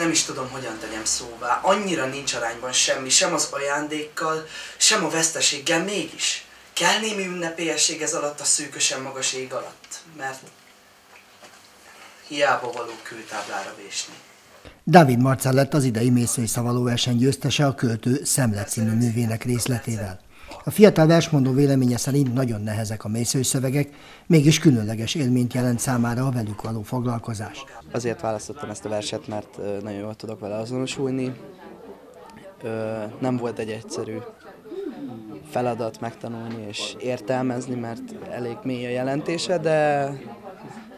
nem is tudom, hogyan tegyem szóvá. Annyira nincs arányban semmi, sem az ajándékkal, sem a veszteséggel, mégis. Kell némi ünnepélyesség ez alatt a szűkösen magas ég alatt, mert hiába való kőtáblára vésni. David Marcel lett az idei mészői szavaló verseny győztese a költő Szemlet című művének részletével. A fiatal versmondó véleménye szerint nagyon nehezek a mészői szövegek, mégis különleges élményt jelent számára a velük való foglalkozás. Azért választottam ezt a verset, mert nagyon jól tudok vele azonosulni. Nem volt egy egyszerű feladat megtanulni és értelmezni, mert elég mély a jelentése, de,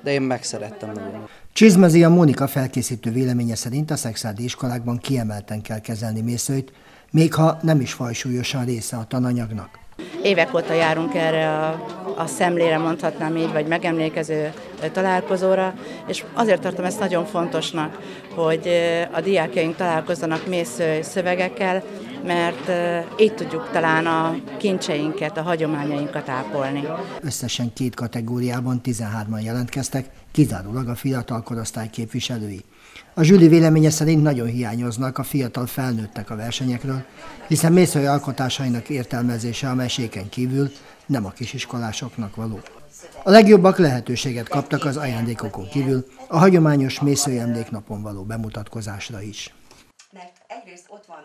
de én megszerettem nagyon. Csizmezi a Mónika felkészítő véleménye szerint a szexádi iskolákban kiemelten kell kezelni mészőit, még ha nem is fajsúlyosan része a tananyagnak. Évek óta járunk erre a, a szemlére, mondhatnám így, vagy megemlékező találkozóra, és azért tartom ezt nagyon fontosnak, hogy a diákjaink találkozzanak mész szövegekkel, mert így tudjuk talán a kincseinket, a hagyományainkat ápolni. Összesen két kategóriában 13-an jelentkeztek, kizárólag a fiatal korosztály képviselői. A zsűli véleménye szerint nagyon hiányoznak a fiatal felnőttek a versenyekről, hiszen mészői alkotásainak értelmezése a meséken kívül nem a kisiskolásoknak való. A legjobbak lehetőséget kaptak az ajándékokon kívül a hagyományos mészői emléknapon való bemutatkozásra is. Mert egyrészt ott van